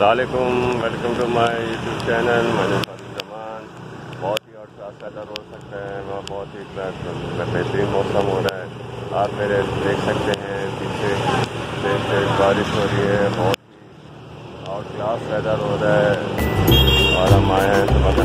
असलकुम welcome to my YouTube channel मैंने जमान बहुत ही और पैदा हो सकते हैं वहाँ बहुत ही बेहतरीन मौसम हो रहा है। आप मेरे देख सकते हैं, पीछे तेज बारिश हो रही है, बहुत ही और क्लास वेदर हो रहा है। और हम आए हैं सुबह का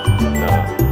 हाँ, रेस्टोरेंट